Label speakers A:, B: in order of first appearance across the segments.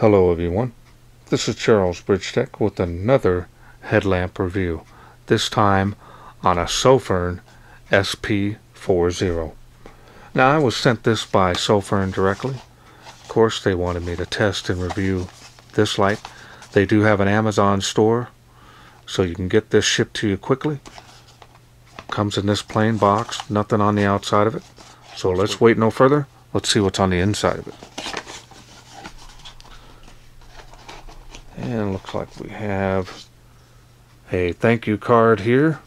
A: Hello everyone, this is Charles BridgTec with another headlamp review, this time on a Sofirn SP40. Now I was sent this by Sofirn directly. Of course they wanted me to test and review this light. They do have an Amazon store, so you can get this shipped to you quickly. Comes in this plain box, nothing on the outside of it. So let's wait no further. Let's see what's on the inside of it. And looks like we have a thank you card here.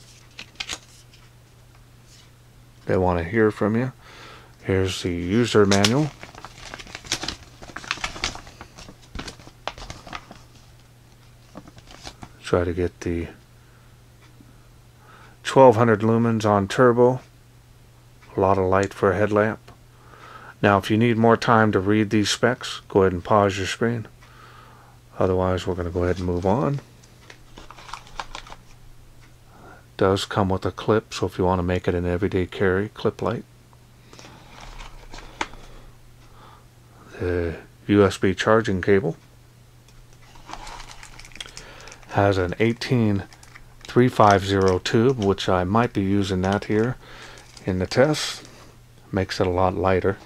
A: They want to hear from you. Here's the user manual. Try to get the 1200 lumens on turbo. A lot of light for a headlamp. Now if you need more time to read these specs, go ahead and pause your screen. Otherwise, we're going to go ahead and move on. Does come with a clip, so if you want to make it an everyday carry, clip light. The USB charging cable has an 18350 tube, which I might be using that here in the test. Makes it a lot lighter.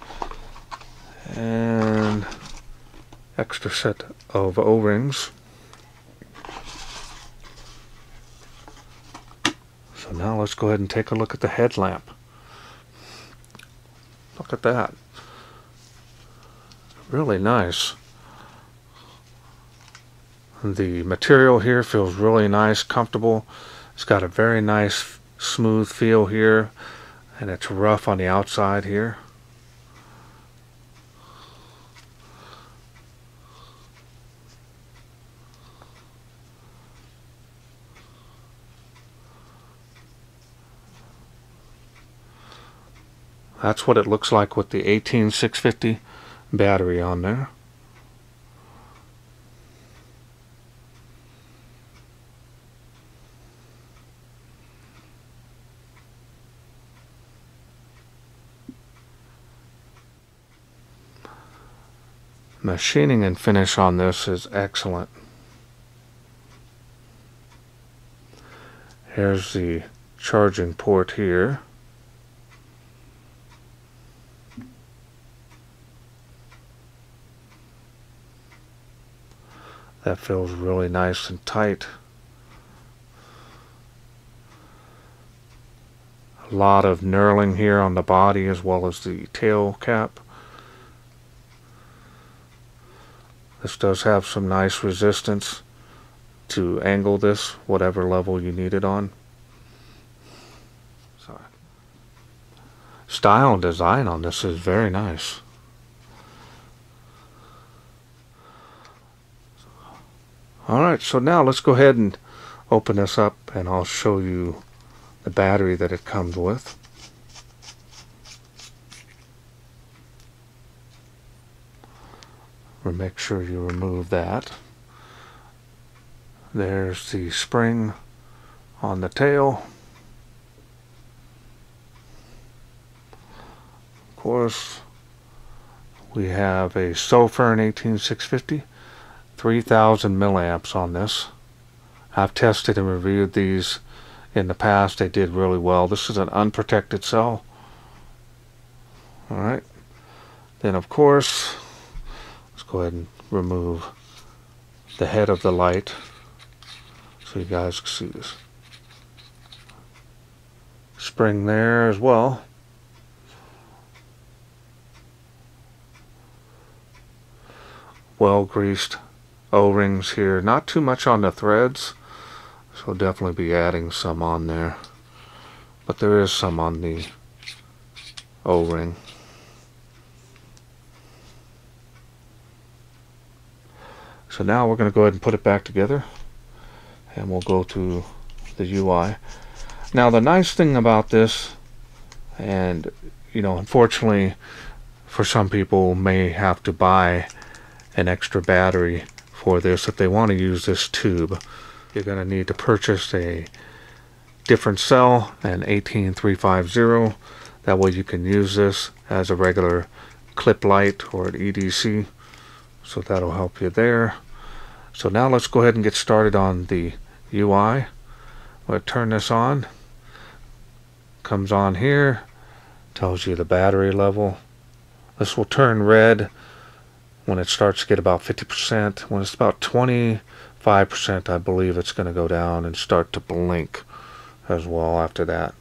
A: And extra set of O-rings. So now let's go ahead and take a look at the headlamp. Look at that. Really nice. The material here feels really nice, comfortable. It's got a very nice smooth feel here and it's rough on the outside here. That's what it looks like with the 18650 battery on there. Machining and finish on this is excellent. Here's the charging port here. That feels really nice and tight. A lot of knurling here on the body as well as the tail cap. This does have some nice resistance to angle this whatever level you need it on. Sorry. Style and design on this is very nice. Alright, so now let's go ahead and open this up and I'll show you the battery that it comes with. make sure you remove that. There's the spring on the tail. Of course, we have a Sofirn 18650 3000 milliamps on this. I've tested and reviewed these in the past. They did really well. This is an unprotected cell. Alright. Then of course, let's go ahead and remove the head of the light so you guys can see this spring there as well. Well greased O-rings here. Not too much on the threads, so definitely be adding some on there. But there is some on the O-ring. So now we're going to go ahead and put it back together. And we'll go to the UI. Now the nice thing about this, and you know, unfortunately for some people may have to buy an extra battery for this if they want to use this tube you're going to need to purchase a different cell an 18350 that way you can use this as a regular clip light or an EDC So that'll help you there. So now let's go ahead and get started on the UI. We'll turn this on. Comes on here. Tells you the battery level. This will turn red when it starts to get about 50%. When it's about 25%, I believe it's going to go down and start to blink as well after that.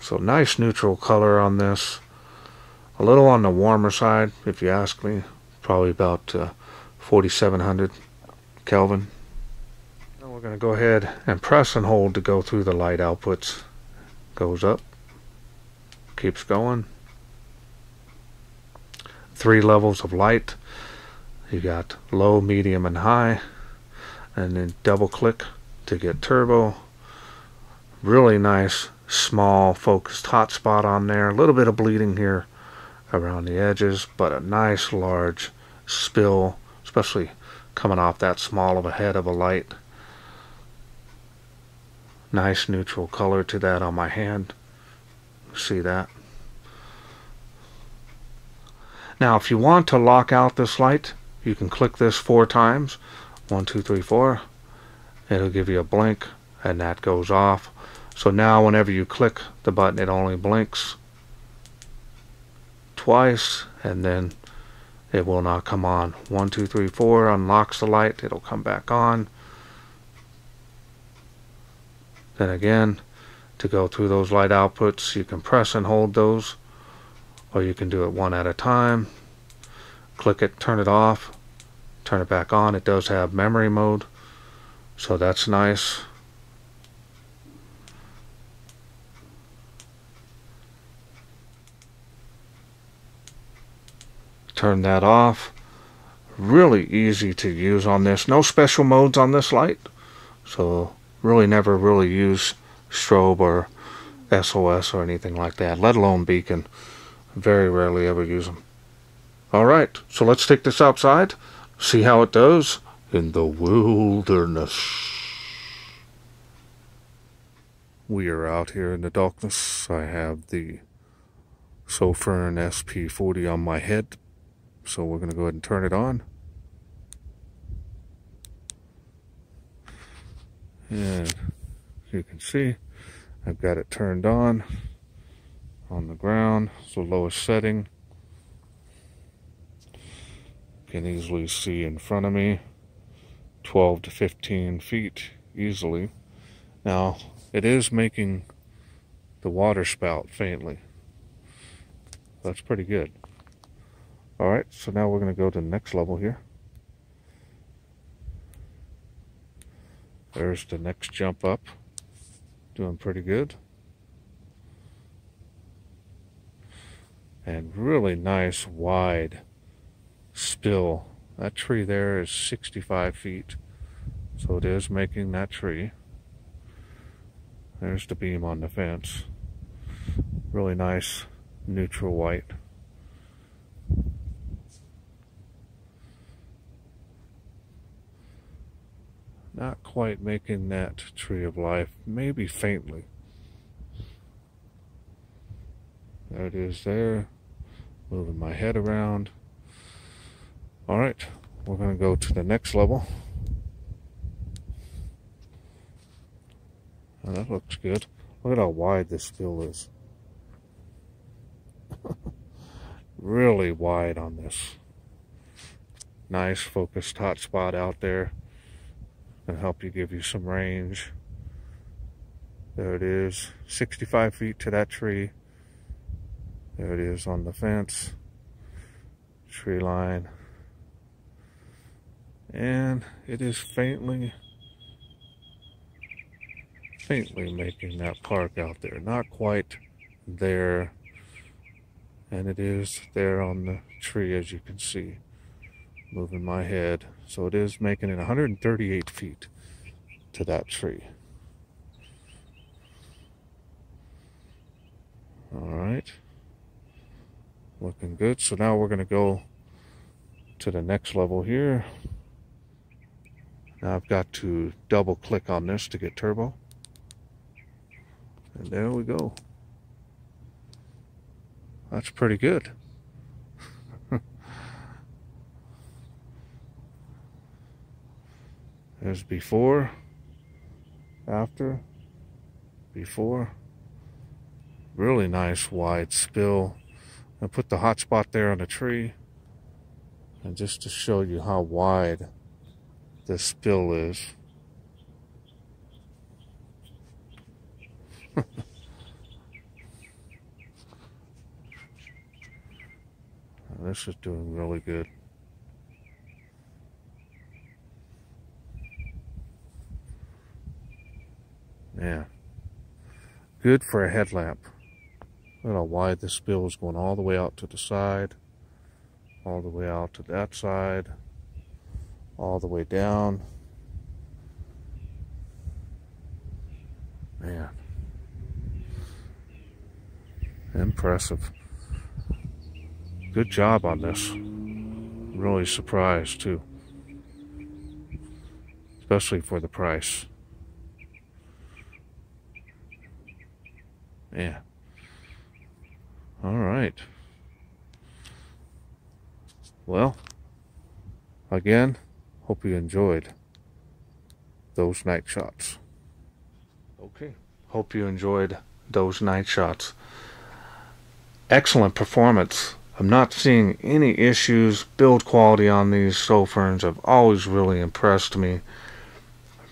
A: So nice neutral color on this. A little on the warmer side, if you ask me. Probably about uh, 4700 Kelvin. Now we're going to go ahead and press and hold to go through the light outputs. Goes up. Keeps going. Three levels of light. You got low, medium, and high. And then double click to get turbo. Really nice small focused hotspot on there. A little bit of bleeding here around the edges, but a nice large spill, especially coming off that small of a head of a light. Nice neutral color to that on my hand. See that? Now, if you want to lock out this light, you can click this four times. One, two, three, four. It'll give you a blink, and that goes off. So now whenever you click the button, it only blinks twice, and then it will not come on. One, two, three, four unlocks the light. It'll come back on. Then again, to go through those light outputs, you can press and hold those, or you can do it one at a time. Click it, turn it off, turn it back on. It does have memory mode, so that's nice. Turn that off. Really easy to use on this. No special modes on this light, so really never really use strobe or SOS or anything like that, let alone beacon. Very rarely ever use them. Alright, so let's take this outside, see how it does in the wilderness. We are out here in the darkness. I have the Sofirn SP40 on my head, so we're going to go ahead and turn it on. And you can see I've got it turned on on the ground. It's the lowest setting. Can easily see in front of me 12 to 15 feet easily. Now it is making the water spout faintly. That's pretty good. Alright, so now we're going to go to the next level here. There's the next jump up. Doing pretty good. And really nice wide spill. That tree there is 65 feet. So it is making that tree. There's the beam on the fence. Really nice neutral white. Not quite making that tree of life, maybe faintly. There it is there. Moving my head around. Alright, we're going to go to the next level. Oh, that looks good. Look at how wide this spill is. really wide on this. Nice focused hot spot out there and help you give you some range. There it is, 65 feet to that tree. There it is on the fence, tree line. And it is faintly, faintly making that park out there. Not quite there. And it is there on the tree as you can see moving my head. So it is making it 138 feet to that tree. All right looking good. So now we're going to go to the next level here. Now I've got to double click on this to get turbo. And there we go. That's pretty good. There's before after before. Really nice wide spill. I put the hot spot there on the tree. And just to show you how wide this spill is. this is doing really good. Yeah. Good for a headlamp. Look how wide this spill is going all the way out to the side, all the way out to that side, all the way down. Man. Impressive. Good job on this. Really surprised too. Especially for the price. Yeah. All right. Well, again, hope you enjoyed those night shots. Okay. Hope you enjoyed those night shots. Excellent performance. I'm not seeing any issues. Build quality on these Sofirns have always really impressed me.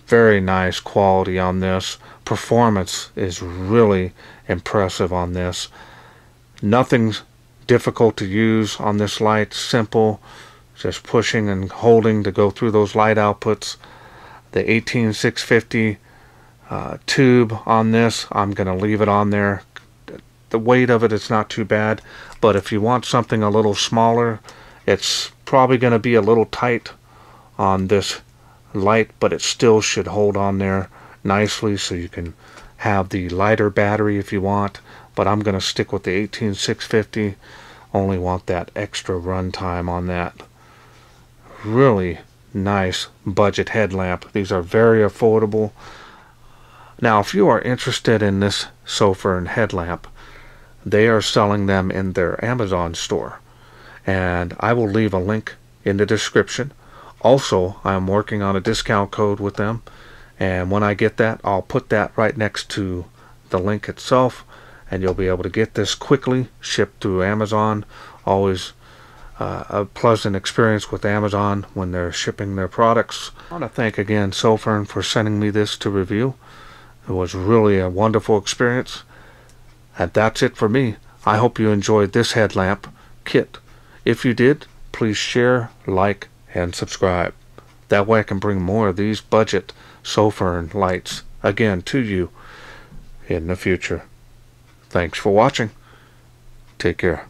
A: Very nice quality on this. Performance is really impressive on this. Nothing's difficult to use on this light. Simple. Just pushing and holding to go through those light outputs. The 18650 uh, tube on this, I'm going to leave it on there. The weight of it is not too bad. But if you want something a little smaller, it's probably going to be a little tight on this light, but it still should hold on there nicely so you can have the lighter battery if you want but I'm going to stick with the 18650 only want that extra run time on that. Really nice budget headlamp. These are very affordable. Now if you are interested in this Sofirn headlamp they are selling them in their Amazon store. And I will leave a link in the description. Also I'm working on a discount code with them. And when I get that I'll put that right next to the link itself and you'll be able to get this quickly shipped through Amazon always uh, a pleasant experience with Amazon when they're shipping their products. I want to thank again Sofirn for sending me this to review. It was really a wonderful experience. And that's it for me. I hope you enjoyed this headlamp kit. If you did, please share, like, and subscribe. That way I can bring more of these budget Sofirn lights again to you in the future. Thanks for watching. Take care.